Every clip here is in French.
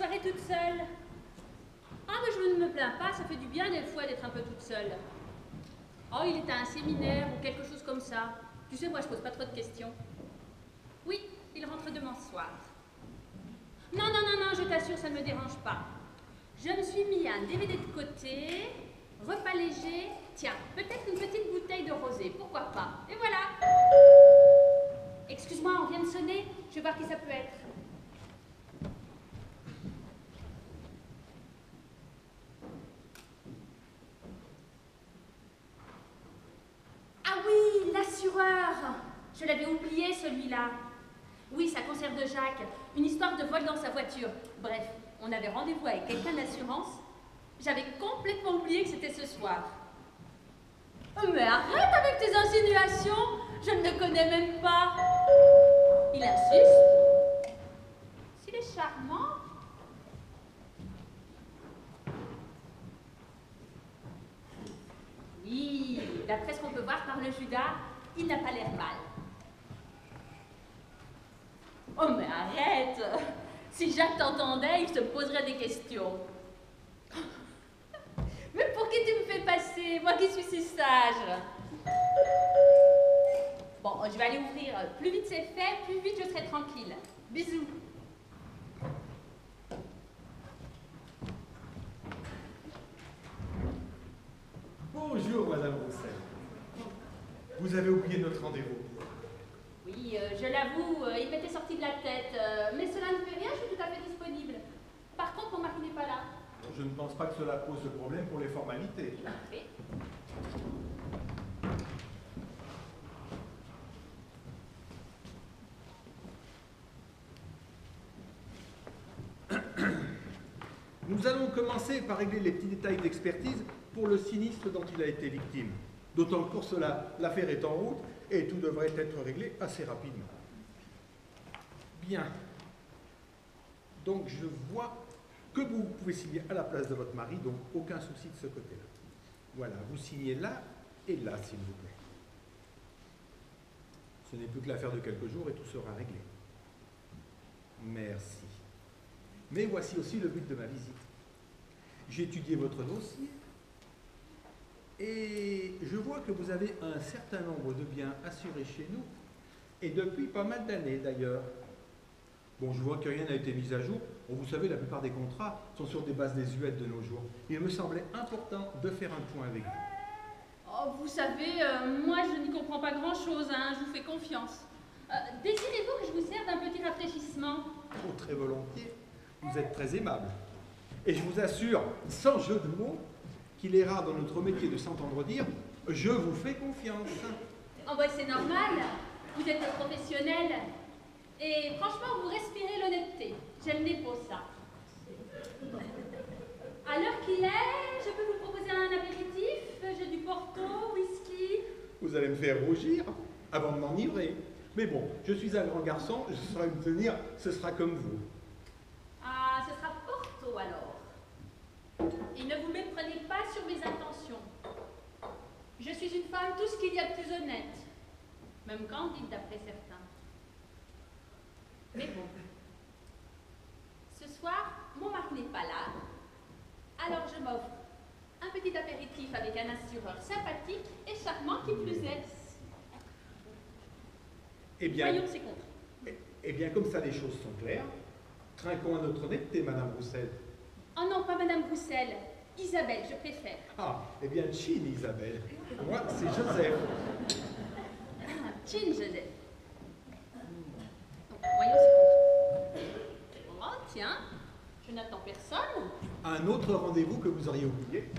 Soirée toute seule. Ah, mais je ne me plains pas, ça fait du bien des fois d'être un peu toute seule. Oh, il est à un séminaire ou quelque chose comme ça. Tu sais, moi, je pose pas trop de questions. Oui, il rentre demain soir. Non, non, non, non, je t'assure, ça ne me dérange pas. Je me suis mis un DVD de côté, repas léger, tiens, peut-être une petite bouteille de rosé, pourquoi pas. Et voilà. Excuse-moi, on vient de sonner, je vais voir qui ça peut être. Ah Je l'avais oublié celui-là. Oui, ça concerne Jacques. Une histoire de vol dans sa voiture. Bref, on avait rendez-vous avec quelqu'un d'assurance. J'avais complètement oublié que c'était ce soir. Mais arrête avec tes insinuations Je ne le connais même pas. Il insiste. S'il est charmant. Oui, d'après ce qu'on peut voir par le Judas, n'a pas l'air mal. Oh, mais arrête Si Jacques t'entendait, il se poserait des questions. Mais pour qui tu me fais passer? Moi qui suis si sage. Bon, je vais aller ouvrir. Plus vite c'est fait, plus vite je serai tranquille. Bisous. Bonjour, Madame Roussel. Vous avez oublié notre rendez-vous. Oui, euh, je l'avoue, euh, il m'était sorti de la tête. euh, mais cela ne fait rien, je suis tout à fait disponible. Par contre, mon mari n'est pas là. Je ne pense pas que cela pose de problème pour les formalités. Parfait. Nous allons commencer par régler les petits détails d'expertise pour le sinistre dont il a été victime. D'autant que pour cela, l'affaire est en route et tout devrait être réglé assez rapidement. Bien. Donc je vois que vous pouvez signer à la place de votre mari, donc aucun souci de ce côté-là. Voilà, vous signez là et là, s'il vous plaît. Ce n'est plus que l'affaire de quelques jours et tout sera réglé. Merci. Mais voici aussi le but de ma visite. J'ai étudié votre dossier et je vois que vous avez un certain nombre de biens assurés chez nous et depuis pas mal d'années d'ailleurs. Bon, je vois que rien n'a été mis à jour. Bon, vous savez, la plupart des contrats sont sur des bases désuètes de nos jours. Il me semblait important de faire un point avec vous. Oh, vous savez, euh, moi je n'y comprends pas grand-chose, hein, je vous fais confiance. Euh, Désirez-vous que je vous serve d'un petit rafraîchissement? Oh, très volontiers. Vous êtes très aimable. Et je vous assure, sans jeu de mots, qu'il est rare dans notre métier de s'entendre dire Je vous fais confiance. Oh bah c'est normal, vous êtes un professionnel. Et franchement, vous respirez l'honnêteté. J'ai le nez pour ça. À l'heure qu'il est, je peux vous proposer un apéritif. J'ai du porto, whisky. Vous allez me faire rougir avant de m'enivrer. Mais bon, je suis un grand garçon, je saurai me tenir, ce sera comme vous. Ah, ce sera. Et ne vous méprenez pas sur mes intentions. Je suis une femme tout ce qu'il y a de plus honnête. Même candide d'après certains. Mais bon. Ce soir, mon mari n'est pas là. Alors je m'offre un petit apéritif avec un assureur sympathique et charmant qui plus est. Eh bien, Voyons ses contre. eh, eh bien, comme ça les choses sont claires, trinquons à notre honnêteté, Madame Roussel. Oh non, pas Madame Roussel. Isabelle, je préfère. Ah, eh bien, Chine, Isabelle. Moi, c'est Joseph. Ah, Chin Joseph. Donc, voyons contre. Oh, tiens, je n'attends personne. Un autre rendez-vous que vous auriez oublié.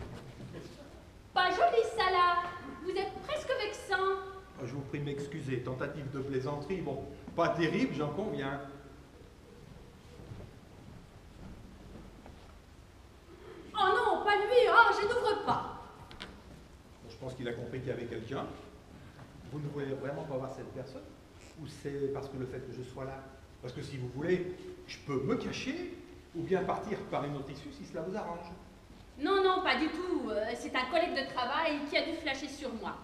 Pas joli ça là. Vous êtes presque vexant. Ah, Je vous prie de m'excuser, tentative de plaisanterie, bon, pas terrible, j'en conviens. Oh non, pas lui. Oh, je n'ouvre pas. Bon, je pense qu'il a compris qu'il y avait Vous ne voulez vraiment pas voir cette personne Ou c'est parce que le fait que je sois là Parce que si vous voulez, je peux me cacher ou bien partir par une autre issue si cela vous arrange. Non, non, pas du tout. Euh, C'est un collègue de travail qui a dû flasher sur moi.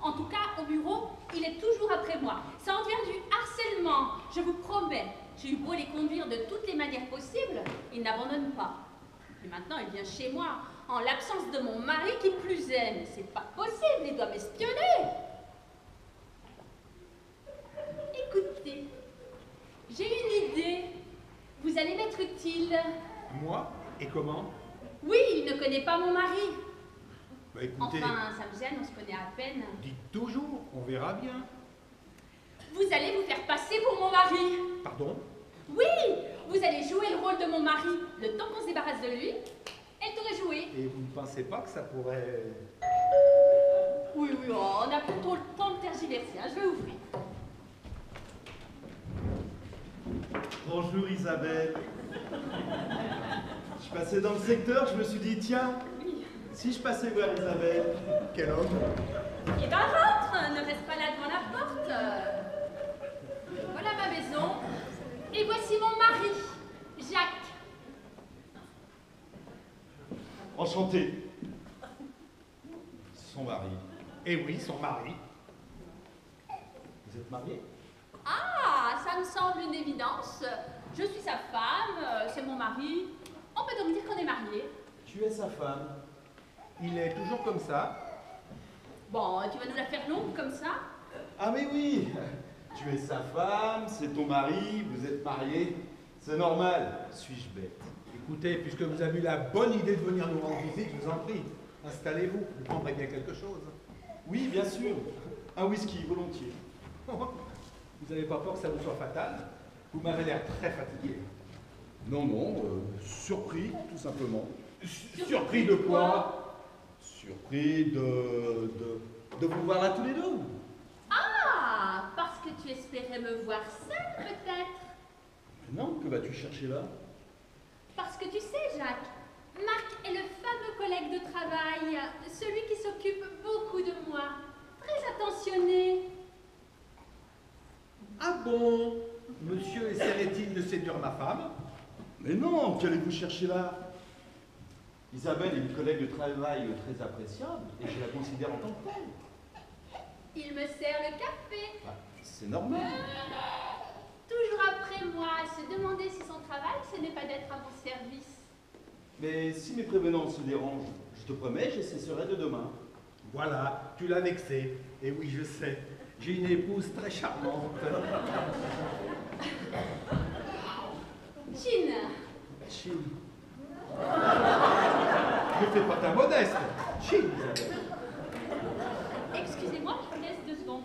En tout cas, au bureau, il est toujours après moi. Ça en devient du harcèlement, je vous promets. J'ai eu beau les conduire de toutes les manières possibles, ils n'abandonnent pas. Et maintenant, il vient chez moi, en l'absence de mon mari qui plus aime. C'est pas possible, il doit m'espionner. Écoutez, j'ai une idée. Vous allez m'être utile. Moi? Et comment? Oui, il ne connaît pas mon mari. Bah écoutez, Enfin, ça me gêne, on se connaît à peine. dites toujours, on verra bien. Vous allez vous faire passer pour mon mari. Pardon? Oui, vous allez jouer le rôle de mon mari. Le temps qu'on se débarrasse de lui, elle t'aurait joué. Et vous ne pensez pas que ça pourrait... Oui, oui, oh, on a plutôt le temps de tergiverser. hein, Je vais ouvrir. Bonjour Isabelle. Je passais dans le secteur, je me suis dit, tiens, si je passais voir Isabelle. Quel homme Eh ben rentre, ne reste pas là devant la porte. Voilà ma maison. Et voici mon mari, Jacques. Enchanté. Son mari. Eh oui, son mari. Vous êtes marié? Ah, ça me semble une évidence. Je suis sa femme, euh, c'est mon mari. On peut donc dire qu'on est mariés. Tu es sa femme. Il est toujours comme ça. Bon, tu vas nous la faire longue comme ça? Ah mais oui Tu es sa femme, c'est ton mari, vous êtes mariés. C'est normal. Suis-je bête? Écoutez, puisque vous avez eu la bonne idée de venir nous rendre visite, je vous en prie, installez-vous, vous prendrez bien quelque chose. Oui, bien sûr. Un whisky, volontiers. Vous n'avez pas peur que ça vous soit fatal? Vous m'avez l'air très fatigué. Non, non, euh, surpris, tout simplement. Surpris de quoi? Surpris de, de, de vous voir là tous les deux. Ah, parce que tu espérais me voir seule peut-être Mais non, que vas-tu chercher là? Parce que tu sais, Jacques, Marc est le fameux collègue de travail, celui qui s'occupe beaucoup de moi, très attentionné. Ah bon Monsieur essaierait-il de séduire ma femme? Mais non, qu'allez-vous chercher là? Isabelle est une collègue de travail très appréciable et je la considère en tant que telle. Il me sert le café. Enfin, c'est normal. Toujours après moi, à se demander si son travail, ce n'est pas d'être à mon service. Mais si mes prévenances se dérangent, je te promets, je cesserai de demain. Voilà, tu l'as vexé. Et oui, je sais. J'ai une épouse très charmante. Jean, Chine. Ne fais pas ta modeste. Chine, Isabelle. excusez-moi, je vous laisse deux secondes.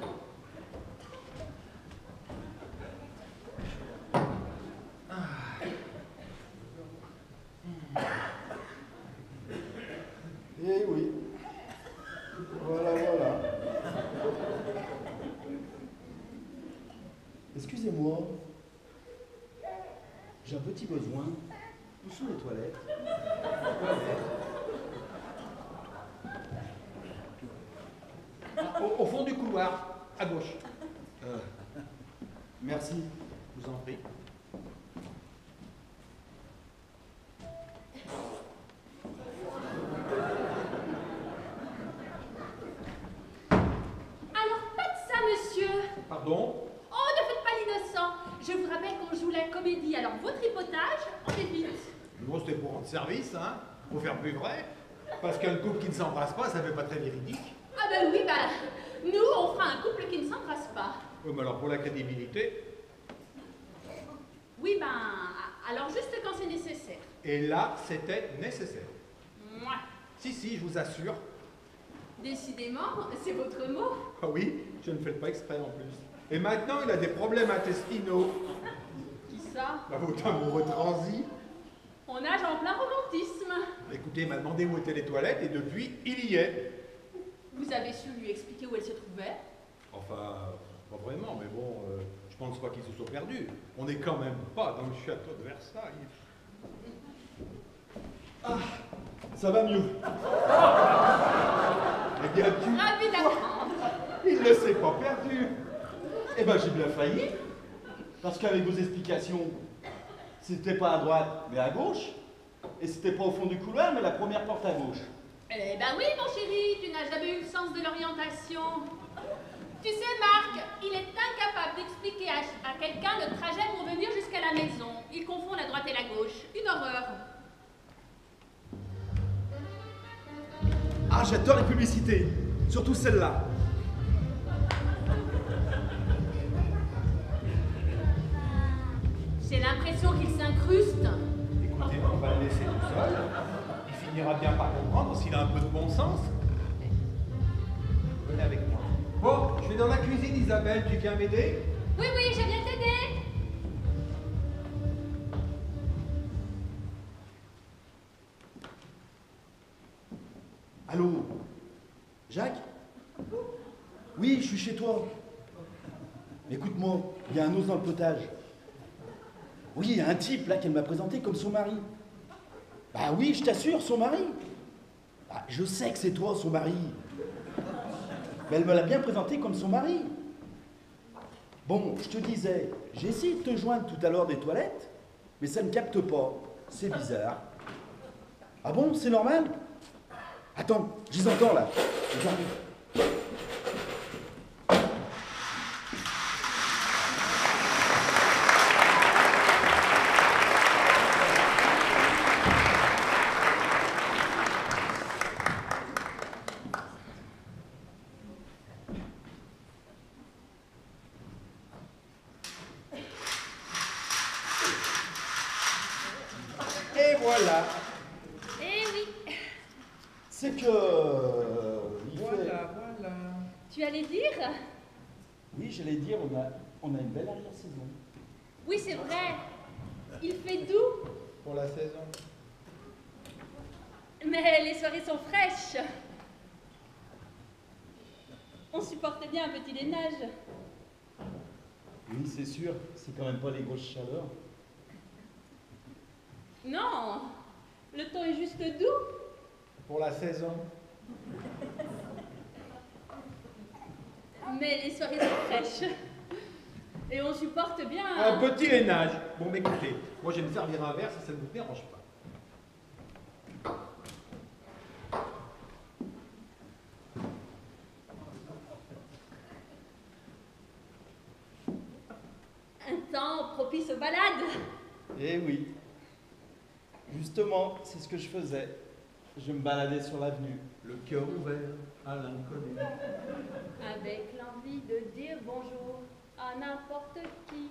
Eh oui. Voilà, voilà. Excusez-moi. J'ai un petit besoin. Où service, hein Pour faire plus vrai. Parce qu'un couple qui ne s'embrasse pas, ça fait pas très véridique. Ah ben oui, ben, nous, on fera un couple qui ne s'embrasse pas. Oui, mais alors pour la crédibilité, Oui, ben, alors juste quand c'est nécessaire. et là, c'était nécessaire. Moi, Si, si, je vous assure. décidément, c'est votre mot. Ah oui, je ne fais pas exprès en plus. Et maintenant, il a des problèmes intestinaux. Qui ça? Bah, votre amoureux transi. On nage en plein romantisme. Écoutez, il m'a demandé où étaient les toilettes et depuis, il y est. Vous avez su lui expliquer où elle se trouvait? Enfin, pas vraiment, mais bon, euh, je pense pas qu'ils se sont perdus. On n'est quand même pas dans le château de Versailles. Ça va mieux. Eh bien, tu... Ravi d'apprendre. Il ne s'est pas perdu. Eh ben, j'ai bien failli. Parce qu'avec vos explications, c'était pas à droite, mais à gauche. Et c'était pas au fond du couloir, mais la première porte à gauche. Eh ben oui, mon chéri, tu n'as jamais eu le sens de l'orientation. Tu sais, Marc, il est incapable d'expliquer à, à quelqu'un le trajet pour venir jusqu'à la maison. Il confond la droite et la gauche. Une horreur. Ah, j'adore les publicités. Surtout celle-là. J'ai l'impression qu'il s'incruste. Écoutez, on va le laisser tout seul. Il finira bien par comprendre s'il a un peu de bon sens. Venez avec moi. Bon, je vais dans la cuisine, Isabelle. Tu viens m'aider? Oui, oui, je viens t'aider. Allô? Jacques? Oui, je suis chez toi. Écoute-moi, il y a un os dans le potage. Oui, il y a un type là qu'elle m'a présenté comme son mari. Bah oui, je t'assure, son mari. Bah, je sais que c'est toi, son mari. Mais elle me l'a bien présenté comme son mari. Bon, je te disais, j'ai essayé de te joindre tout à l'heure des toilettes, mais ça ne capte pas. C'est bizarre. Ah bon, c'est normal? Attends, je les entends là. Et voilà. Eh oui. C'est que. euh, il fait- Voilà, voilà. Tu allais dire Oui, j'allais dire, on a, on a une belle arrière-saison. Oui, c'est vrai. Il fait doux, Pour la saison. mais les soirées sont fraîches. On supporte bien un petit dénage. Oui, c'est sûr, pas les grosses chaleurs. Non, le temps est juste doux. Pour la saison. Mais les soirées sont fraîches. Et on supporte bien. Un petit ménage. Bon, mais écoutez, moi je vais me servir un verre si ça ne vous dérange pas. Un temps propice aux balades. Eh oui. C'est ce que je faisais. Je me baladais sur l'avenue. Le cœur ouvert à l'inconnu. Avec l'envie de dire bonjour à n'importe qui.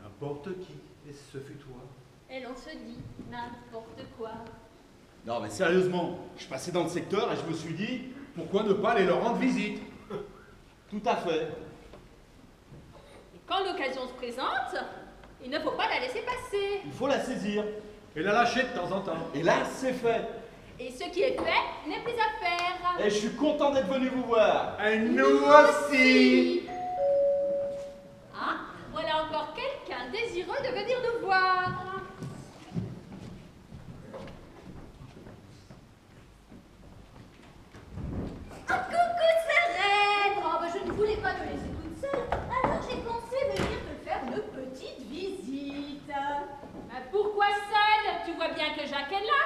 N'importe qui. Et ce fut toi. Et l'on se dit n'importe quoi. Non, mais sérieusement, je passais dans le secteur et je me suis dit, Pourquoi ne pas aller leur rendre visite? Tout à fait. Et quand l'occasion se présente, il ne faut pas la laisser passer. Il faut la saisir. Et la lâcher de temps en temps. Et là, c'est fait. Et ce qui est fait n'est plus à faire. Et je suis content d'être venu vous voir. Et nous aussi Ah, voilà encore quelqu'un désireux de venir nous voir. Ah, coucou Serette Oh, bah, je ne voulais pas te laisser toute seule, alors j'ai pensé venir te faire une petite visite. Mais pourquoi seul Tu vois bien que Jacques est là.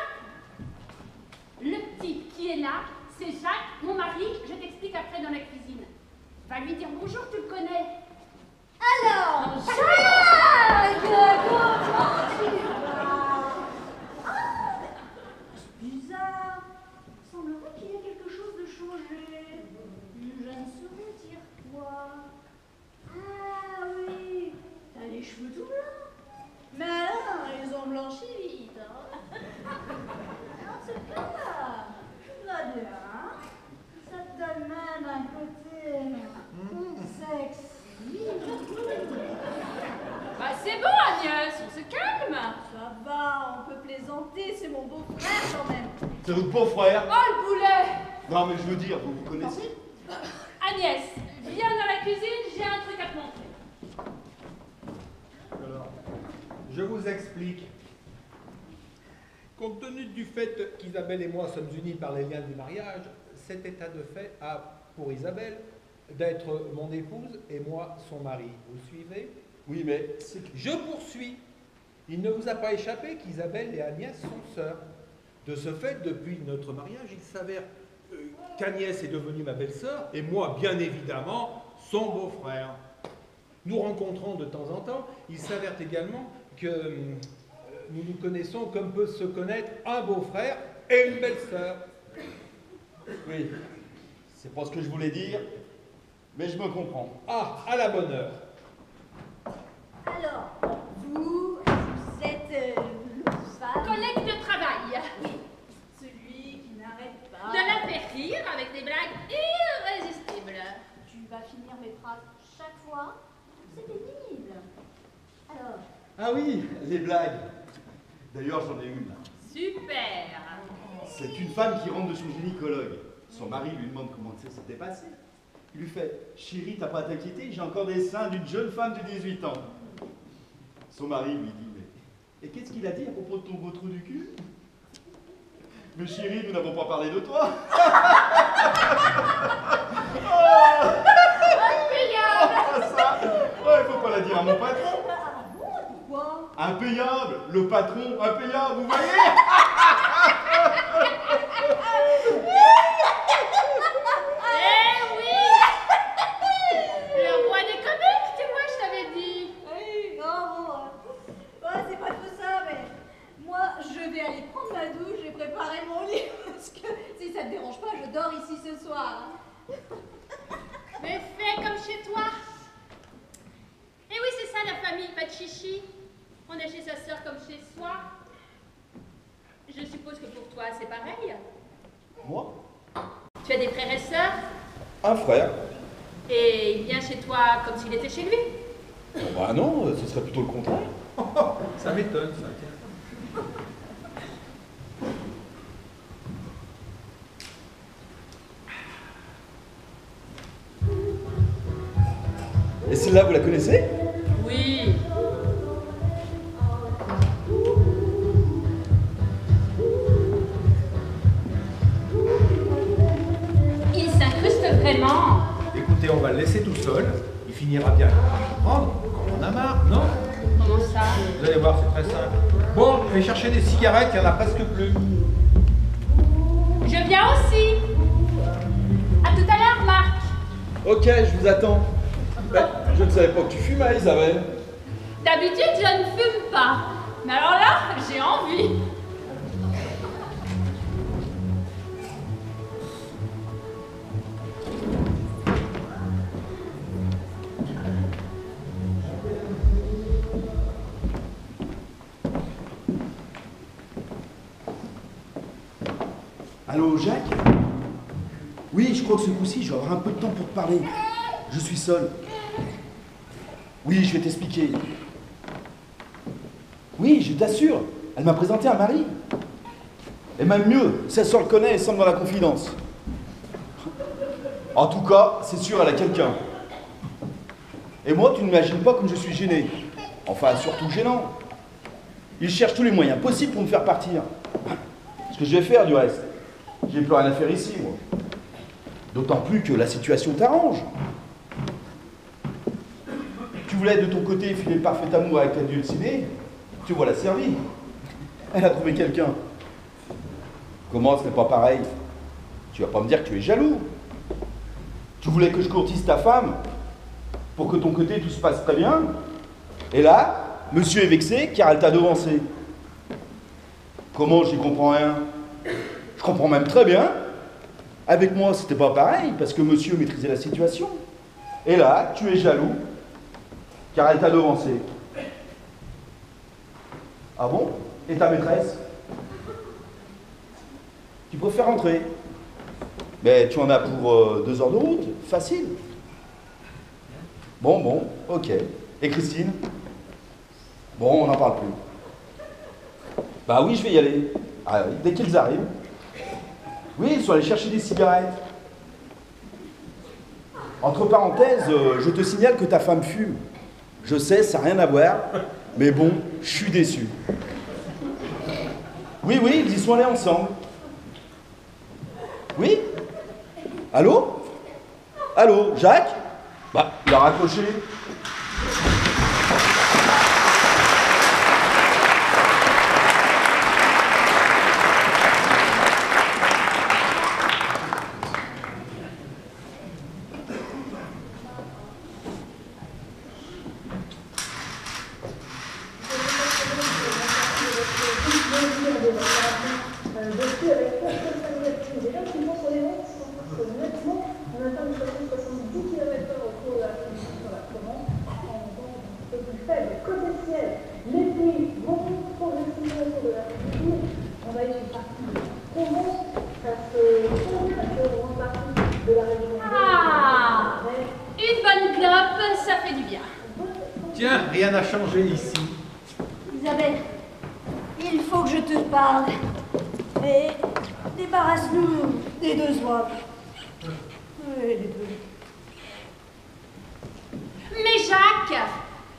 Le type qui est là, c'est Jacques, mon mari. Je t'explique après dans la cuisine. Va lui dire bonjour, tu le connais. Alors, Jacques Comment tu vas Ah, C'est bizarre. Semblerait qu'il y ait quelque chose de changé. Je ne saurais dire quoi. Ah oui, t'as les cheveux tout blancs. Mais alors, ils ont blanchi vite. Hein. En tout cas, tout va bien. Ça te donne même un côté sexy. Bah c'est bon Agnès, on se calme. Ça va, on peut plaisanter, c'est mon beau-frère quand même. C'est votre beau-frère. Oh le boulet Non, mais je veux dire, vous vous connaissez Agnès, viens dans la cuisine, j'ai un truc à te montrer. Alors, je vous explique. Compte tenu du fait qu'Isabelle et moi sommes unis par les liens du mariage, cet état de fait a, pour Isabelle, d'être mon épouse et moi son mari. Vous suivez? Oui, mais. Je poursuis. Il ne vous a pas échappé qu'Isabelle et Agnès sont sœurs. De ce fait, depuis notre mariage, il s'avère euh, qu'Agnès est devenue ma belle-sœur et moi, bien évidemment, son beau-frère. Nous rencontrons de temps en temps, il s'avère également que euh, nous nous connaissons comme peut se connaître un beau-frère et une belle-sœur. Oui, c'est pas ce que je voulais dire, mais je me comprends. Ah, à la bonne heure. Alors, vous, vous êtes euh, femme Collègue de travail. Oui, celui qui n'arrête pas. De la faire rire avec des blagues irrésistibles. Tu vas finir mes phrases chaque fois C'est pénible. Alors, Ah oui, les blagues. D'ailleurs, j'en ai une. Super. C'est une femme qui rentre de son gynécologue. Son mari lui demande comment ça s'était passé. Il lui fait Chérie, t'as pas à t'inquiéter, j'ai encore des seins d'une jeune femme de 18 ans. Son mari lui dit Mais et qu'est-ce qu'il a dit à propos de ton beau trou du cul? Mais chérie, nous n'avons pas parlé de toi. Oh, il faut pas la dire à mon patron. ah bon Pourquoi Impayable, le patron, impayable, vous voyez Eh oui Le roi des comiques, tu vois, je t'avais dit. Oui, non, bon. euh, ouais, c'est pas tout ça, mais moi, je vais aller prendre ma douche et préparer mon lit. Parce que si ça te je dors ici ce soir. hein. Mais fais comme chez toi. Eh oui, c'est ça la famille, pas de chichi. On est chez sa sœur comme chez soi. Je suppose que pour toi, c'est pareil. Moi? Tu as des frères et sœurs? Un frère. et il vient chez toi comme s'il était chez lui? Bah non, ce serait plutôt le contraire. Ça m'étonne, ça. Et celle-là, vous la connaissez Oui. Il s'incruste vraiment. Écoutez, on va le laisser tout seul. Il finira bien par comprendre quand on en a marre, non Comment ça Vous allez voir, c'est très simple. Bon, je vais chercher des cigarettes, il n'y en a presque plus. Je viens aussi. À tout à l'heure, Marc. Ok, je vous attends. Ben, je ne savais pas que tu fumais, Isabelle. D'habitude, je ne fume pas. Mais alors là, j'ai envie. Allô, Jacques? Oui, je crois que ce coup-ci, je vais avoir un peu de temps pour te parler. Je suis seul. Oui, je vais t'expliquer. Oui, je t'assure, elle m'a présenté un mari. Et même mieux, sa soeur le connaît et semble dans la confidence. En tout cas, c'est sûr, elle a quelqu'un. Et moi, tu n'imagines pas comme je suis gêné. Enfin, surtout gênant. Il cherche tous les moyens possibles pour me faire partir. Ce que je vais faire, du reste. J'ai plus rien à faire ici, moi. D'autant plus que la situation t'arrange. Voulais de ton côté filer le parfait amour avec ta dulcinée, tu vois la servie. Elle a trouvé quelqu'un. Comment ce n'est pas pareil? Tu vas pas me dire que tu es jaloux. Tu voulais que je courtise ta femme pour que ton côté tout se passe très bien. Et là, monsieur est vexé car elle t'a devancé. Comment j'y comprends rien? Je comprends même très bien. Avec moi, c'était pas pareil parce que monsieur maîtrisait la situation. Et là, tu es jaloux car elle t'a devancé. Ah bon? Et ta maîtresse? Tu préfères rentrer? Mais tu en as pour euh, deux heures de route, facile. Bon, bon, ok. Et Christine? Bon, on n'en parle plus. Bah oui, je vais y aller. Ah dès qu'ils arrivent. Oui, ils sont allés chercher des cigarettes. Entre parenthèses, euh, je te signale que ta femme fume. Je sais, ça n'a rien à voir, mais bon, je suis déçu. Oui, oui, ils y sont allés ensemble. Oui Allô? Allô, Jacques? Bah, il a raccroché. dire des réclamations euh, dessus avec responsabilité. Déjà, tu penses sur les routes, honnêtement, on atteint une vitesse de 70 km/h au cours de la conduite sur la commande, en montant un peu plus faible. Côté ciel, les prix vont progressivement au cours de la conduite. On va être une partie de Provence, ça se convient que grande partie de la région. Ah. de Une bonne clope, ça fait du bien. Tiens, rien n'a changé ici. Isabelle, il faut que je te parle. Et débarrasse-nous des deux. Oui, les deux. Mais Jacques,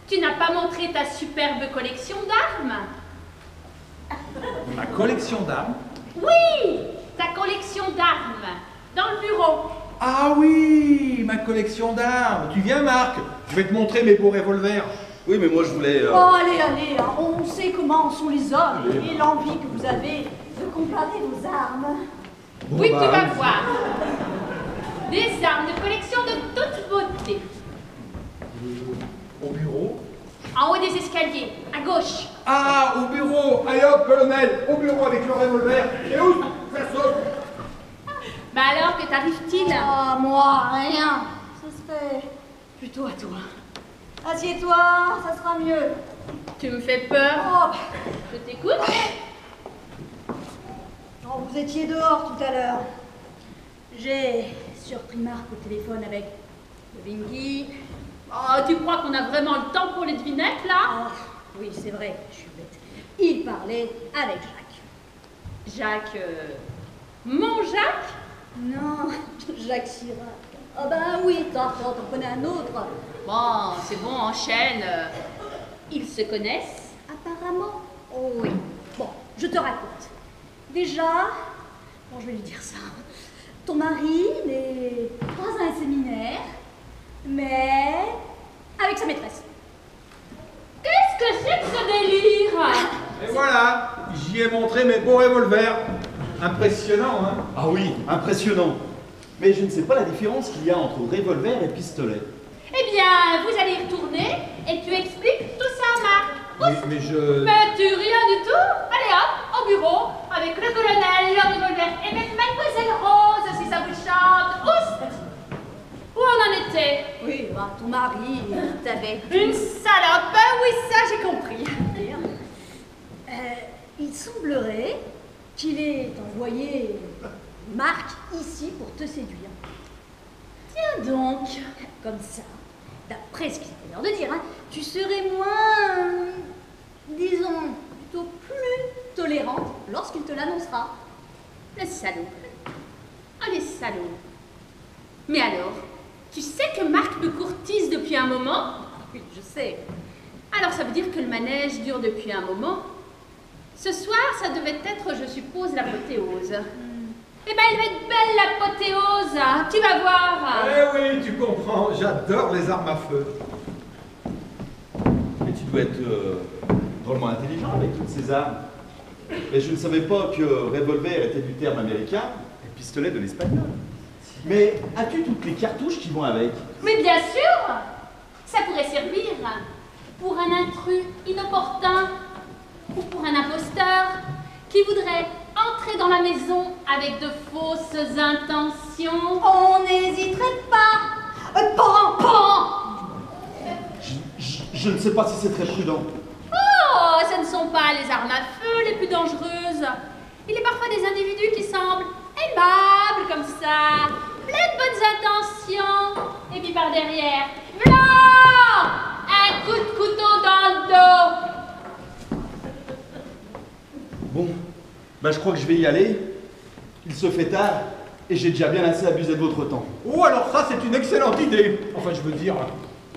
tu n'as pas montré ta superbe collection d'armes Ma collection d'armes. Oui, ta collection d'armes, dans le bureau. Ah oui, ma collection d'armes. Tu viens, Marc Je vais te montrer mes beaux revolvers. Oui, mais moi je voulais. euh, Oh, allez, allez, hein, on sait comment sont les hommes et l'envie que vous avez de comparer vos armes. Bon, oui, bah, tu vas voir. Des armes de collection de toute beauté. Au bureau. En haut des escaliers, à gauche. Ah, au bureau Allez hop, colonel Au bureau avec le revolver. Et où Ça saute Bah alors, que t'arrive-t-il Ah, moi, rien. Ce serait plutôt à toi. Assieds-toi, ça sera mieux. Tu me fais peur. Oh, Je t'écoute. oh, vous étiez dehors tout à l'heure. J'ai surpris Marc au téléphone avec le Vinky. Oh, tu crois qu'on a vraiment le temps pour les devinettes, là? Ah, oui, c'est vrai, je suis bête. Il parlait avec Jacques. Jacques... euh, Mon Jacques? Non, Jacques Chirac. Ah bah oui, t'en t'en connais un autre. Bon, c'est bon, enchaîne. Ils se connaissent Apparemment, oh oui. Bon, je te raconte. Déjà, bon, je vais lui dire ça. Ton mari n'est pas un séminaire, mais avec sa maîtresse. Qu'est-ce que c'est que ce délire? Et voilà, j'y ai montré mes beaux revolvers. Impressionnant, hein? Ah oui, impressionnant. Mais je ne sais pas la différence qu'il y a entre revolver et pistolet. Eh bien, vous allez retourner et tu expliques tout ça à Marc. mais, mais je... Mais tu rien du tout? Allez hop, au bureau, avec le colonel, le revolver et même Mademoiselle Rose, si ça vous chante. Oust Où on en était? Oui, bah, ton mari t'avait Une salope, oui ça j'ai compris. Euh, il semblerait qu'il ait envoyé Marc ici pour te séduire. Tiens donc. Comme ça, d'après ce qu'il a l'air de dire, hein, tu serais moins, disons, plutôt plus tolérante lorsqu'il te l'annoncera. Le salaud. Oh les salauds. Mais alors, tu sais que Marc me courtise depuis un moment? Oui, je sais. Alors ça veut dire que le manège dure depuis un moment. Ce soir, ça devait être, je suppose, l'apothéose. Eh ben, elle va être belle l'apothéose. Tu vas voir. Eh oui, tu comprends, j'adore les armes à feu. Mais tu dois être euh, drôlement intelligent avec toutes ces armes. Mais je ne savais pas que revolver était du terme américain et pistolet de l'espagnol. Mais as-tu toutes les cartouches qui vont avec? Mais bien sûr, ça pourrait servir pour un intrus inopportun ou pour un imposteur qui voudrait entrer dans la maison avec de fausses intentions. On n'hésiterait pas. Euh, pan, pan je, je- je ne sais pas si c'est très prudent. Oh, ce ne sont pas les armes à feu les plus dangereuses. Il est parfois des individus qui semblent aimables comme ça, plein de bonnes intentions, et puis par derrière, blanc Un coup de couteau dans le dos. Bon, bah je crois que je vais y aller. Il se fait tard et j'ai déjà bien assez abusé de votre temps. Oh, alors ça, c'est une excellente idée. Enfin, je veux dire...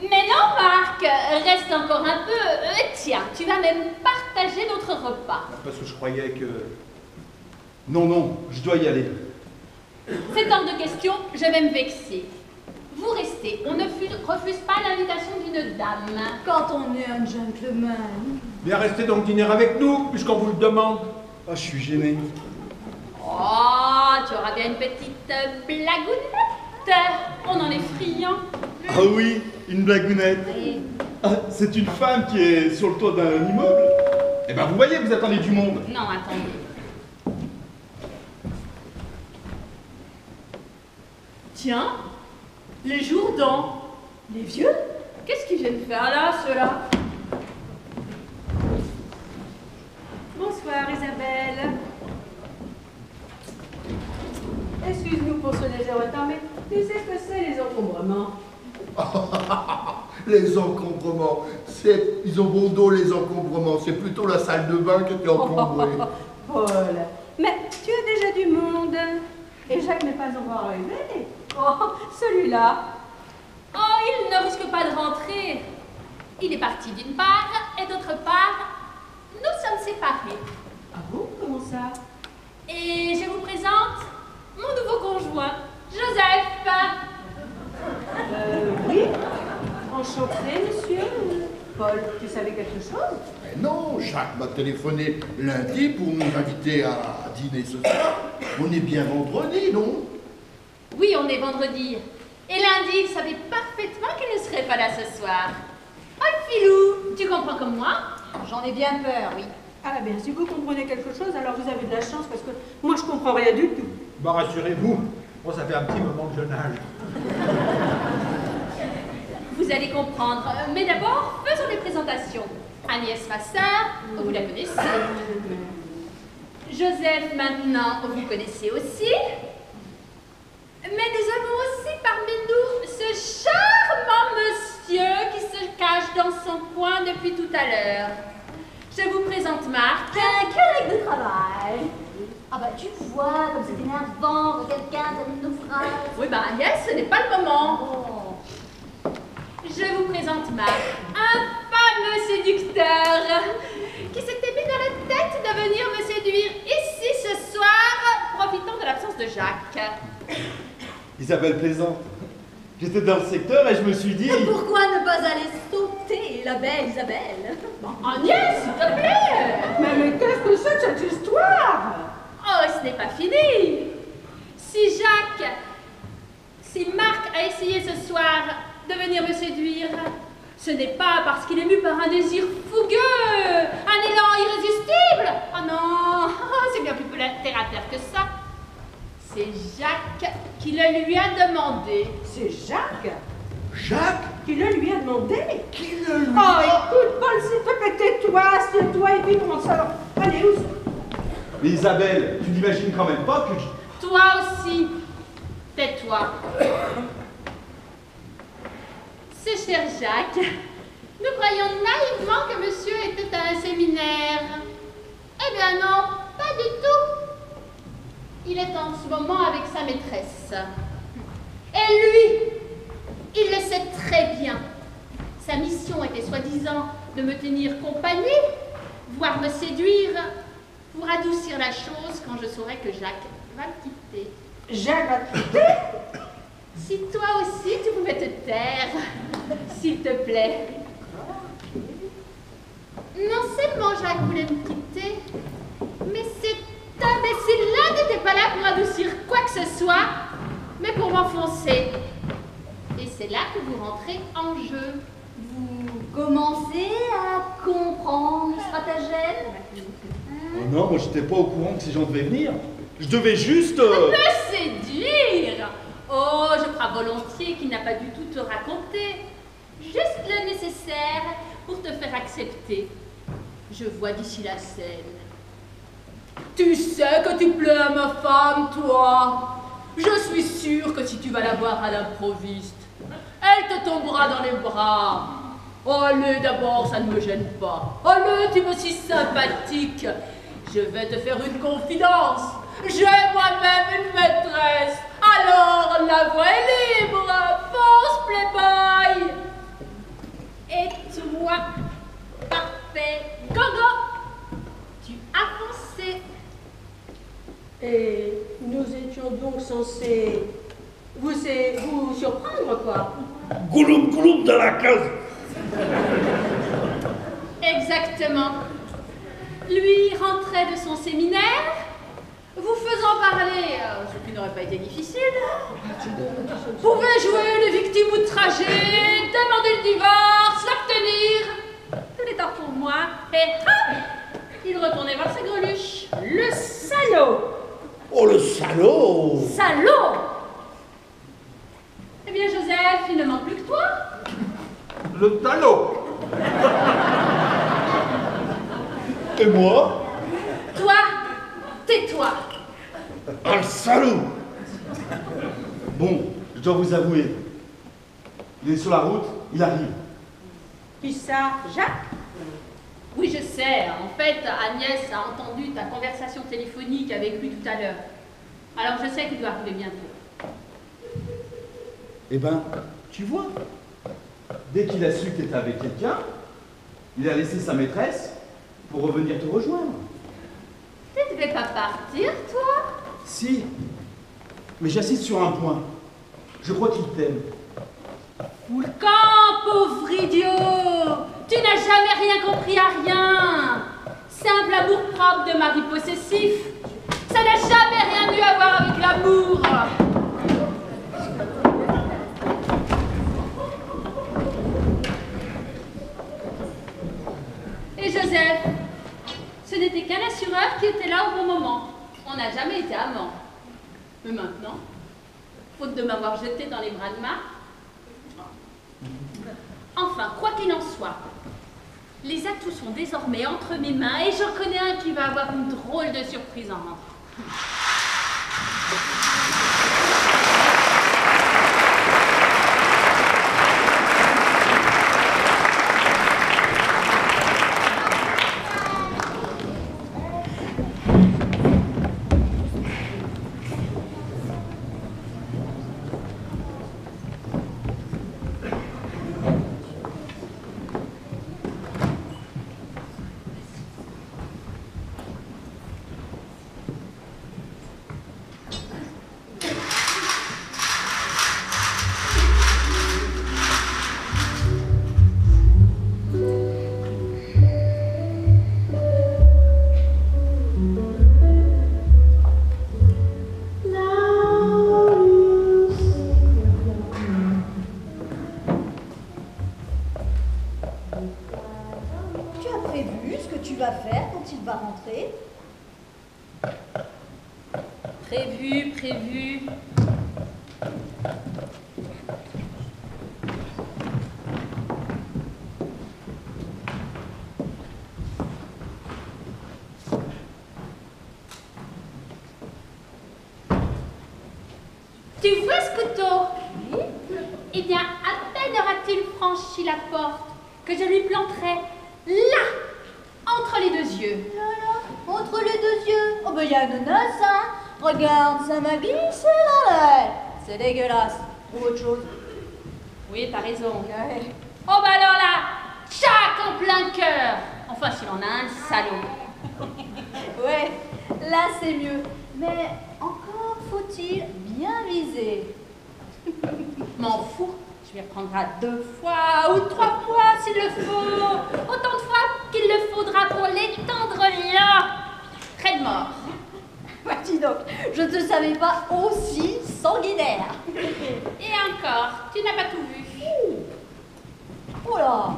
Mais non, Marc, reste encore un peu. Euh, tiens, tu vas même partager notre repas. Parce que je croyais que... Non, non, je dois y aller. C'est hors de question, je vais me vexer. Vous restez, on ne fu- refuse pas l'invitation d'une dame. Quand on est un gentleman. Bien, restez donc dîner avec nous, puisqu'on vous le demande. Ah, je suis gêné. Oh, tu auras bien une petite blagounette. On en est friand. Ah oui, une blagounette. Ah, c'est une femme qui est sur le toit d'un immeuble Eh ben vous voyez, vous attendez du monde. Non, attendez. Tiens, les Jourdans. Les vieux? Qu'est-ce qu'ils viennent faire là, ceux-là Bonsoir, Isabelle. Excuse-nous pour ce léger retard, mais tu sais ce que c'est les encombrements Les encombrements, c'est, ils ont bon dos les encombrements, c'est plutôt la salle de bain qui était encombrée. Paul, mais tu as déjà du monde. Et Jacques n'est pas encore arrivé. Oh, celui-là. Oh, il ne risque pas de rentrer. Il est parti d'une part, et d'autre part, nous sommes séparés. Ah bon Comment ça? Et je vous présente mon nouveau conjoint, Joseph. Euh, oui. Enchanté, monsieur. Paul, tu savais quelque chose? Mais non, Jacques m'a téléphoné lundi pour nous inviter à dîner ce soir. On est bien vendredi, non? Oui, on est vendredi. Et lundi, il savait parfaitement qu'il ne serait pas là ce soir. Oh, le filou, tu comprends comme moi? J'en ai bien peur, oui. Ah bien, si vous comprenez quelque chose, alors vous avez de la chance parce que moi je comprends rien du tout. Bah rassurez-vous, moi ça fait un petit moment que je nage. Vous allez comprendre. Mais d'abord, faisons les présentations. Agnès Massard, vous la connaissez. Joseph, maintenant, vous connaissez aussi. Mais nous avons aussi parmi nous ce charmant monsieur qui se cache dans son coin depuis tout à l'heure. Je vous présente Marc. Un collègue de travail. Ah bah tu vois, comme c'est énervant quelqu'un termine nos phrases. Oui, ben Agnès, ce n'est pas le moment. Je vous présente Marc, un fameux séducteur qui s'était mis dans la tête de venir me séduire ici ce soir, profitant de l'absence de Jacques. Isabelle plaisante. J'étais dans le secteur et je me suis dit. Pourquoi ne pas aller sauter la belle Isabelle? Agnès, s'il te plaît Mais, mais qu'est-ce que c'est que cette histoire Oh, ce n'est pas fini Si Jacques, si Marc a essayé ce soir de venir me séduire, ce n'est pas parce qu'il est mu par un désir fougueux, un élan irrésistible. Oh non, c'est bien plus terre à terre que ça. C'est Jacques qui le lui a demandé. C'est Jacques? Jacques? Qui le lui a demandé? Qui le lui Oh, écoute, Paul, s'il te plaît, tais-toi, assieds-toi et puis commence alors. Allez, où Mais Isabelle, tu n'imagines quand même pas que je... Toi aussi, tais-toi. Ce cher Jacques, nous croyons naïvement que monsieur était à un séminaire. Eh bien non, pas du tout. Il est en ce moment avec sa maîtresse. Et lui, il le sait très bien. Sa mission était soi-disant de me tenir compagnie, voire me séduire, pour adoucir la chose quand je saurai que Jacques va me quitter. Jacques va te quitter? Si toi aussi tu pouvais te taire, s'il te plaît. Non seulement Jacques voulait me quitter, mais cet imbécile-là n'était pas là pour adoucir quoi que ce soit, mais pour m'enfoncer. Et c'est là que vous rentrez en jeu. Vous commencez à comprendre le stratagème? Oh non, moi j'étais pas au courant que ces gens devaient venir. Je devais juste... euh, Me séduire Oh, je crois volontiers qu'il n'a pas du tout te raconter. Juste le nécessaire pour te faire accepter. Je vois d'ici la scène. Tu sais que tu plais à ma femme, toi. Je suis sûre que si tu vas la voir à l'improviste, elle te tombera dans les bras. Allez, d'abord, ça ne me gêne pas. Allez, tu me si sympathique. Je vais te faire une confidence. J'ai moi-même une maîtresse. Alors, la voie est libre. Fonce, playboy. Et toi, parfait gogo, tu as foncé. Et nous étions donc censés vous, vous surprendre, quoi. Gouloum gouloum dans la case Exactement. Lui rentrait de son séminaire, vous faisant parler, euh, ce qui n'aurait pas été difficile, pouvait jouer les victimes outragées, demander le divorce, l'obtenir? Tout est temps pour moi, et hop, qu'il retournait voir sa greluche. Le salaud Oh, le salaud Salaud Eh bien, Joseph, il ne manque plus que toi. Le talot Et moi? Toi, tais-toi. Un salaud Bon, je dois vous avouer. Il est sur la route, il arrive. Qui ça, Jacques Oui, je sais. En fait, Agnès a entendu ta conversation téléphonique avec lui tout à l'heure. Alors, je sais qu'il doit arriver bientôt. Eh ben, tu vois, dès qu'il a su que tu étais avec quelqu'un, il a laissé sa maîtresse pour revenir te rejoindre. Tu ne devais pas partir, toi? Si, mais j'insiste sur un point. Je crois qu'il t'aime. Quand, pauvre idiot Tu n'as jamais rien compris à rien Simple amour propre de mari possessif. Ça n'a jamais rien eu à voir avec l'amour. Et Joseph, ce n'était qu'un assureur qui était là au bon moment. On n'a jamais été amants. Mais maintenant, faute de m'avoir jeté dans les bras de Marc, Enfin, quoi qu'il en soit, les atouts sont désormais entre mes mains et j'en connais un qui va avoir une drôle de surprise en rentrant. Yeux. Oh ben y a une noce, hein Regarde, ça m'a glissé dans l'œil. C'est dégueulasse. Ou autre chose. Oui, t'as raison. Ouais. Oh bah alors là, tchac en plein cœur Enfin, s'il en a un, salaud. Ouais, là c'est mieux. Mais encore faut-il bien viser. M'en fous, je m'y reprendrai deux fois ou trois fois s'il le faut. Autant de fois qu'il le faudra pour l'étendre là, près de mort. Bah dis donc, je ne te savais pas aussi sanguinaire. Et encore, tu n'as pas tout vu. Oh là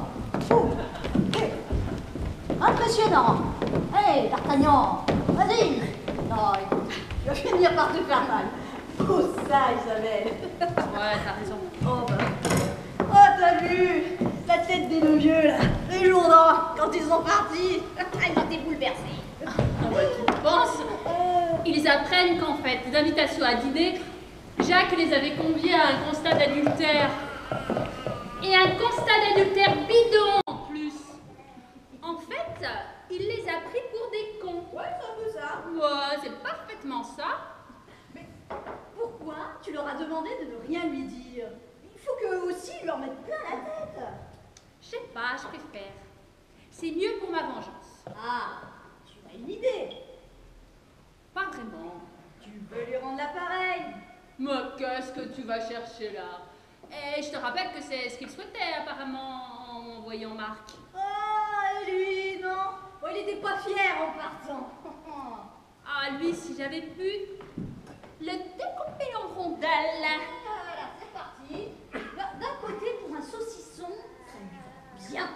Ouh. Hé. Impressionnant Hé, D'Artagnan Vas-y Non, écoute, je vais finir par te faire mal. Oh ça, Isabelle Ouais, t'as raison. Oh bah... Oh, t'as vu La tête des deux vieux, là Les Jourdans, quand ils sont partis Ils ont été bouleversés Tu penses Ils apprennent qu'en fait, les invitations à dîner, Jacques les avait conviés à un constat d'adultère. Et un constat d'adultère bidon en plus. En fait, il les a pris pour des cons. Ouais, c'est un peu ça. Ouais, c'est parfaitement ça. Pourquoi tu leur as demandé de ne rien lui dire? Il faut qu'eux aussi ils leur mettent plein la tête. Je sais pas, je préfère. C'est mieux pour ma vengeance. Ah, une idée. Pas vraiment. Tu veux lui rendre l'appareil Mais qu'est-ce que tu vas chercher là? Et je te rappelle que c'est ce qu'il souhaitait apparemment en voyant Marc. Ah, et lui, non Oh, il était pas fier en partant. Ah, lui, si j'avais pu le découper en rondelles. Voilà, c'est parti. D'un côté, pour un saucisson, ça lui va bien.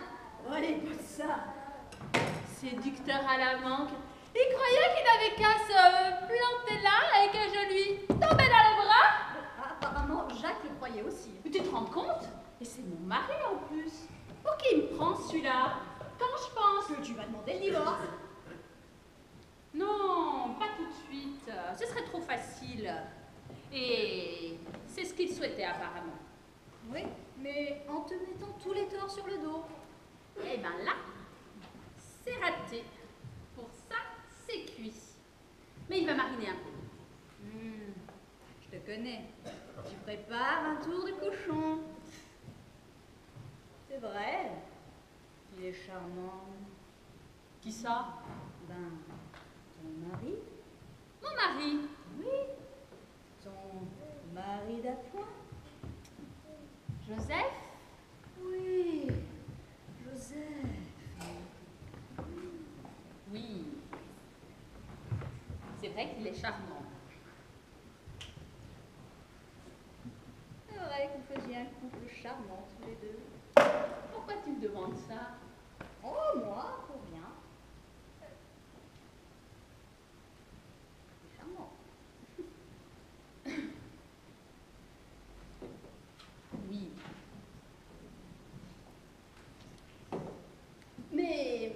Oh, pas ça. Séducteur à la manque. Il croyait qu'il n'avait qu'à se planter là et que je lui tombais dans les bras. Ah, apparemment, Jacques le croyait aussi. Mais tu te rends compte? Et c'est mon mari en plus. Pour qui il me prend celui-là? Quand je pense Que tu vas demander le divorce Non, pas tout de suite. Ce serait trop facile. Et c'est ce qu'il souhaitait apparemment. Oui, mais en te mettant tous les torts sur le dos. Eh ben là, c'est raté. Pour ça, c'est cuit. Mais il va mariner un peu. Hmm, je te connais. Tu prépares un tour de cochon. C'est vrai. Il est charmant. Qui ça? Ben, ton mari Mon mari. Oui. Ton mari d'appoint Joseph? Oui. Joseph. Oui. C'est vrai qu'il est charmant. C'est vrai que vous faisiez un couple charmant tous les deux. Pourquoi tu me demandes ça? Oh, moi, pour rien. C'est charmant. Oui. Mais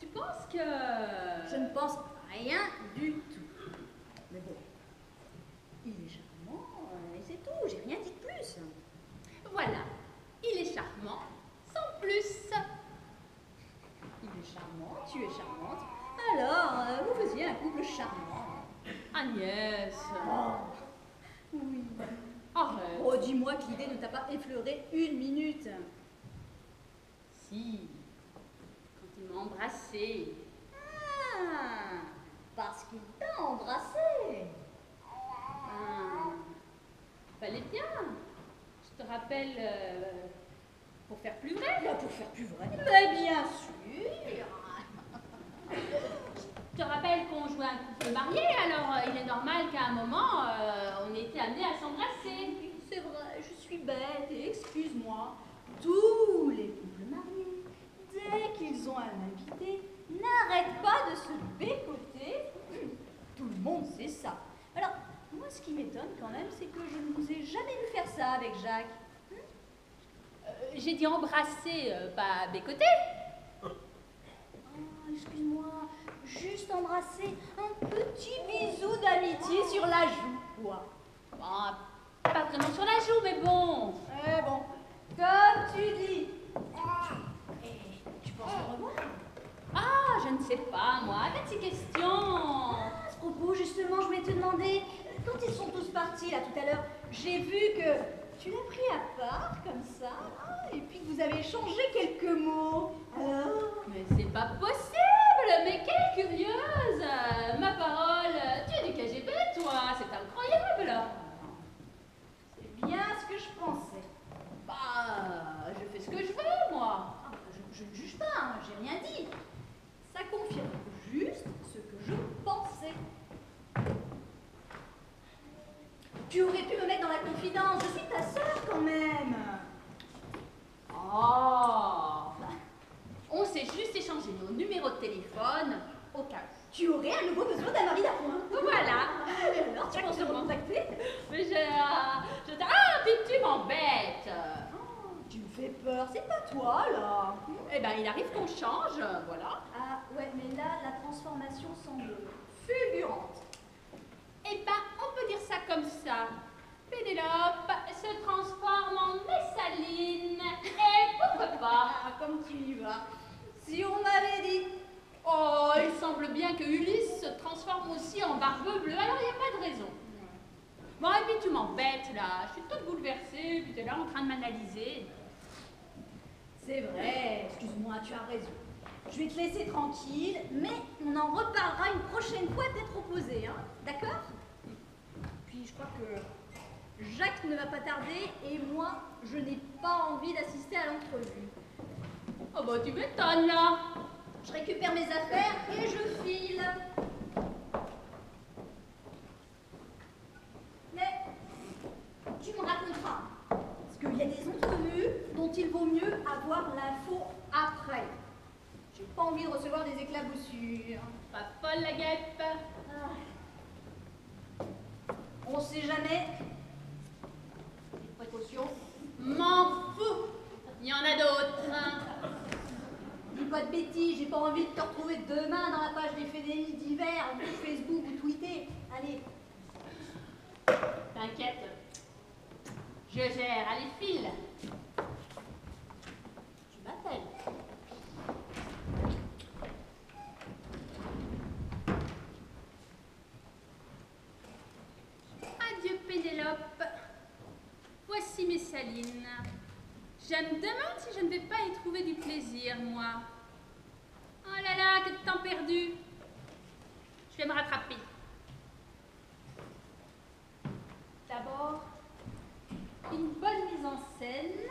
Tu penses que... je ne pense rien du tout. Mais bon, il est charmant euh, et c'est tout. J'ai rien dit de plus. Voilà. Il est charmant, sans plus. Il est charmant, tu es charmante. Alors, euh, vous faisiez un couple charmant. Agnès. Oui. Arrête. Oh, dis-moi que l'idée ne t'a pas effleuré une minute. Si. Quand il m'a embrassée. Ah, parce qu'il t'a embrassé. Ah, fallait bien. Je te rappelle euh, pour faire plus vrai. Là, pour faire plus vrai. Mais bien sûr. Je te rappelle qu'on jouait un couple marié, alors euh, il est normal qu'à un moment, euh, on ait été amenés à s'embrasser. C'est vrai, je suis bête et excuse-moi. Tous les couples mariés, dès qu'ils ont un invité, n'arrêtent pas de se bécoter. Hum, Tout le monde sait ça. Alors, moi, ce qui m'étonne quand même, c'est que je ne vous ai jamais vu faire ça avec Jacques. Euh, J'ai dit embrasser, euh, pas bécoter. Ah, excuse-moi, juste embrasser un petit bisou d'amitié sur la joue, quoi. Bon, pas vraiment sur la joue, mais bon. Eh bon, comme tu dis. Et tu penses le revoir? Ah, je ne sais pas, moi, avec ces questions. À ce propos, justement, je voulais te demander, quand ils sont tous partis là tout à l'heure, j'ai vu que tu l'as pris à part comme ça, hein, et puis que vous avez échangé quelques mots. Alors? Mais c'est pas possible Mais quelle curieuse Euh, Ma parole Tu es du KGB, toi C'est incroyable C'est bien ce que je pensais. Bah, je fais ce que je veux, moi Ah, je, je ne juge pas, hein, j'ai rien dit. Ça confirme juste ce que je pensais. Tu aurais pu me mettre dans la confidence, je suis ta sœur quand même. Oh On s'est juste échangé nos numéros de téléphone au cas où. Tu aurais à nouveau besoin d'un mari d'appoint. Voilà Et alors, tu penses me contacter Mais je... euh, je ah, puis tu m'embêtes Oh, Tu me fais peur, c'est pas toi là. Eh ben, il arrive qu'on change, voilà. Ah ouais, mais là, la transformation semble fulgurante. Eh ben, on peut dire ça comme ça. Pénélope se transforme en Messaline. Et pourquoi pas? Ah, comme tu y vas. Si on m'avait dit. Oh, il semble bien que Ulysse se transforme aussi en barbe bleue, alors il n'y a pas de raison. Bon, et puis tu m'embêtes là, je suis toute bouleversée, puis tu es là en train de m'analyser. C'est vrai, excuse-moi, tu as raison. Je vais te laisser tranquille, mais on en reparlera une prochaine fois d'être opposé, hein D'accord? Puis je crois que Jacques ne va pas tarder et moi, je n'ai pas envie d'assister à l'entrevue. Oh bah tu m'étonnes là. Je récupère mes affaires et je file. Mais tu me raconteras. Parce qu'il y a des entrevues dont il vaut mieux avoir l'info après. J'ai pas envie de recevoir des éclaboussures. Pas folle la guêpe. Ah. On sait jamais. Des précautions. M'en fous. Il y en a d'autres. Dis pas de bêtises, j'ai pas envie de te retrouver demain dans la page des fédélistes d'hiver, ou Facebook ou Twitter. Allez, T'inquiète. Je gère. Allez, file. Tu m'appelles. Adieu Pénélope. Je me demande si je ne vais pas y trouver du plaisir, moi. Oh là là, que de temps perdu. Je vais me rattraper. D'abord, une bonne mise en scène.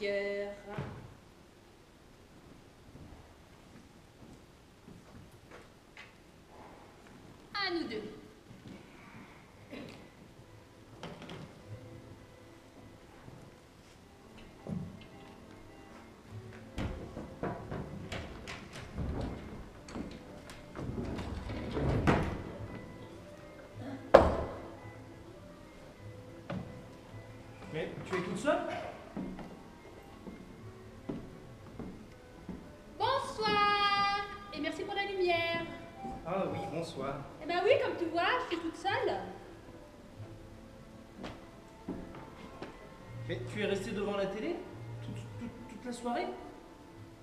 À nous deux. Mais tu es toute seule? Bonsoir. Eh ben oui, comme tu vois, je suis toute seule. Mais tu es resté devant la télé toute, toute- toute la soirée?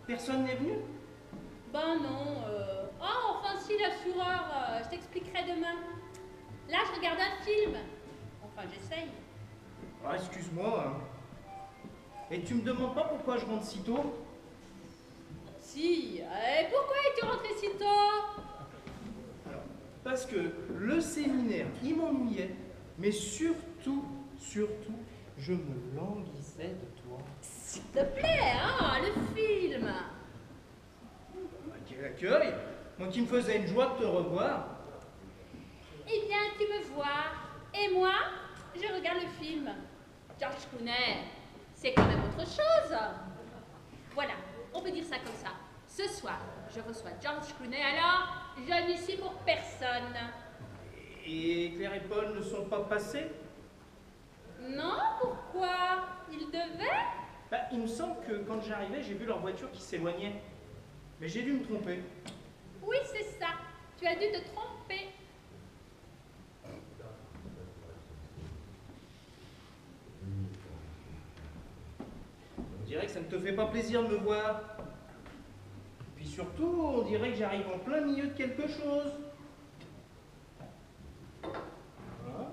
Personne n'est venu? Ben non. euh, Oh, enfin si, la fureur, euh, je t'expliquerai demain. Là, je regarde un film. Enfin, j'essaye. Ah, excuse-moi. hein. Et tu me demandes pas pourquoi je rentre si tôt? Il m'ennuyait. Mais surtout, surtout, je me languissais de toi. S'il te plaît, hein, le film. Quel accueil Moi qui me faisais une joie de te revoir. Eh bien, tu me vois. Et moi, je regarde le film. George Clooney, c'est quand même autre chose. Voilà, on peut dire ça comme ça. Ce soir, je reçois George Clooney, alors je n'y suis pour personne. Et Claire et Paul ne sont pas passés Non, pourquoi? Ils devaient? Bah, il me semble que quand j'arrivais, j'ai vu leur voiture qui s'éloignait. Mais j'ai dû me tromper. Oui, c'est ça. Tu as dû te tromper. On dirait que ça ne te fait pas plaisir de me voir. Puis surtout, on dirait que j'arrive en plein milieu de quelque chose. Un,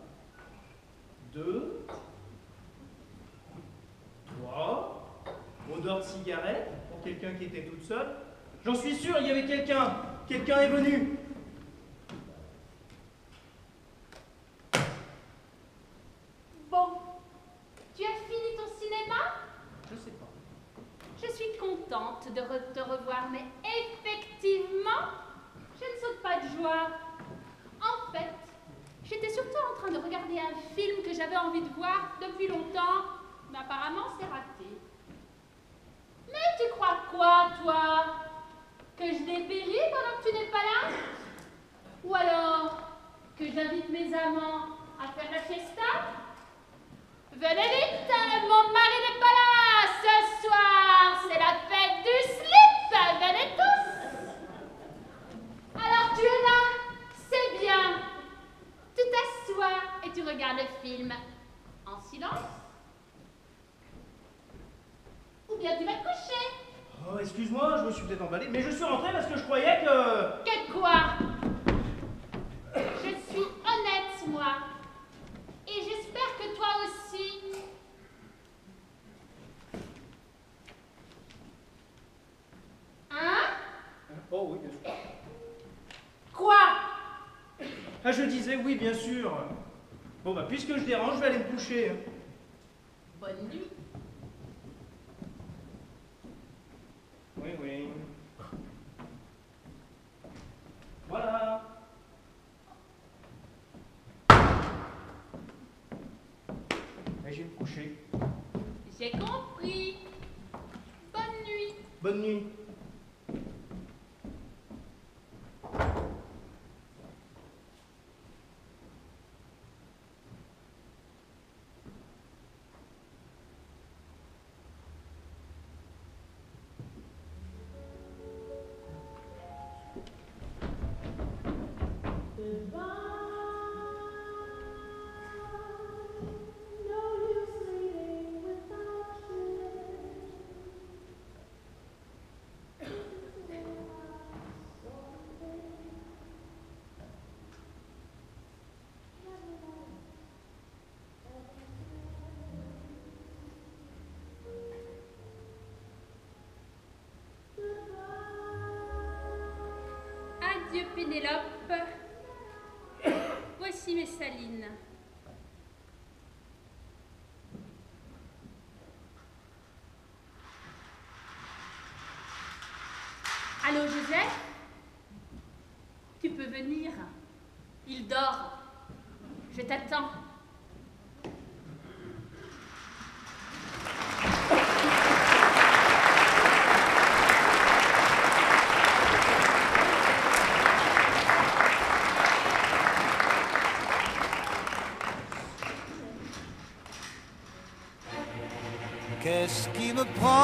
deux, trois. Odeur de cigarette pour quelqu'un qui était toute seule. J'en suis sûr, il y avait quelqu'un. Quelqu'un est venu. Bon, tu as fini ton cinéma? Je sais pas. Je suis contente de re- te revoir, mais effectivement, je ne saute pas de joie. En fait, j'étais surtout en train de regarder un film que j'avais envie de voir depuis longtemps, mais apparemment c'est raté. Mais tu crois quoi, toi? Que je dépéris pendant que tu n'es pas là? Ou alors que j'invite mes amants à faire la fiesta? Venez vite, mon mari le film En silence Ou bien tu vas coucher Oh, excuse-moi, je me suis peut-être emballé, mais je suis rentré parce que je croyais que... Que quoi? Je suis honnête, moi. Et j'espère que toi aussi. Hein? Oh oui, bien sûr. Quoi? Ah, je disais oui, bien sûr. Bon, bah, puisque je dérange, je vais aller me coucher. Bonne nuit. Oui, oui. Voilà. Et je vais me coucher. J'ai compris. Bonne nuit. Bonne nuit. Voici mes salines. Allô Joseph Tu peux venir Il dort. Je t'attends. Qu'est-ce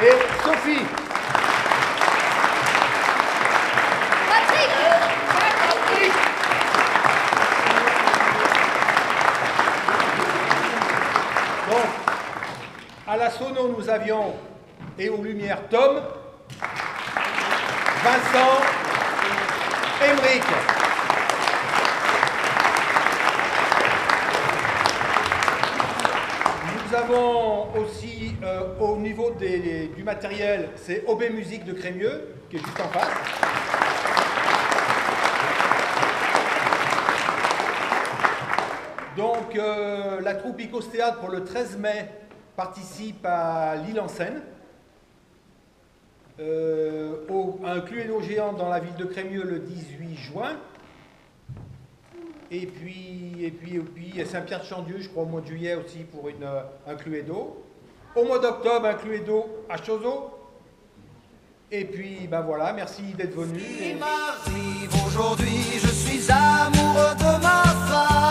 et Sophie. Donc, à la sono, nous avions et aux lumières Tom, Vincent, Emeric. Nous avons aussi euh, au niveau du matériel, c'est OB Musique de Crémieux, qui est juste en face. Donc euh, la troupe Icos Théâtre pour le 13 mai participe à l'île en Seine. Euh, au- un Cluedo géant dans la ville de Crémieux le 18 juin. Et puis, et puis, et puis Saint-Pierre-de-Chandieu, je crois, au mois de juillet aussi pour une, un Cluedo. Au mois d'octobre, un Cluedo à Chozo. Et puis, ben voilà, merci d'être venu. Il m'arrive aujourd'hui, je suis amoureux de ma femme.